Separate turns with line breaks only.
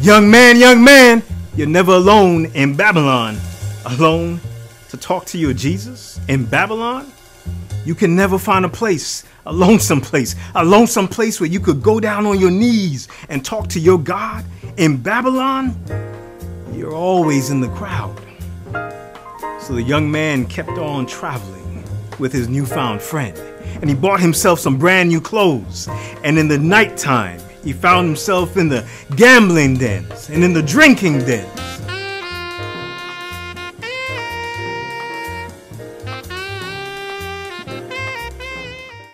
Young man, young man, you're never alone in Babylon. Alone to talk to your Jesus in Babylon? You can never find a place, a lonesome place, a lonesome place where you could go down on your knees and talk to your God in Babylon? You're always in the crowd. So the young man kept on traveling with his newfound friend, and he bought himself some brand new clothes. And in the nighttime, he found himself in the gambling dens and in the drinking dens.